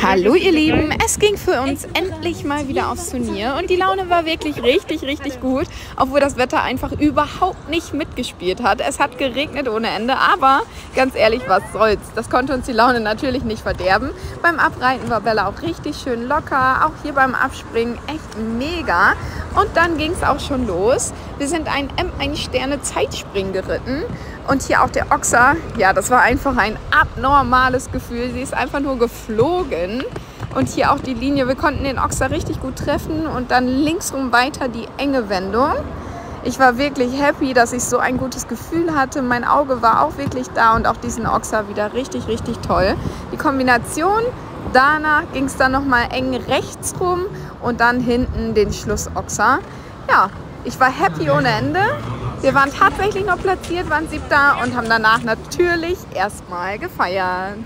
Hallo ihr Lieben, es ging für uns endlich mal wieder aufs Turnier und die Laune war wirklich richtig, richtig gut, obwohl das Wetter einfach überhaupt nicht mitgespielt hat. Es hat geregnet ohne Ende, aber ganz ehrlich, was soll's. Das konnte uns die Laune natürlich nicht verderben. Beim Abreiten war Bella auch richtig schön locker, auch hier beim Abspringen echt mega. Und dann ging es auch schon los. Wir sind ein M1 Sterne Zeitspringen geritten und hier auch der Ochser. Ja, das war einfach ein abnormales Gefühl. Sie ist einfach nur geflogen. Und hier auch die Linie. Wir konnten den Ochser richtig gut treffen und dann linksrum weiter die enge Wendung. Ich war wirklich happy, dass ich so ein gutes Gefühl hatte. Mein Auge war auch wirklich da und auch diesen Ochser wieder richtig, richtig toll. Die Kombination, danach ging es dann nochmal eng rechts rum und dann hinten den Schlussochser. Ja, ich war happy ohne Ende. Wir waren tatsächlich noch platziert, waren siebter und haben danach natürlich erstmal gefeiert.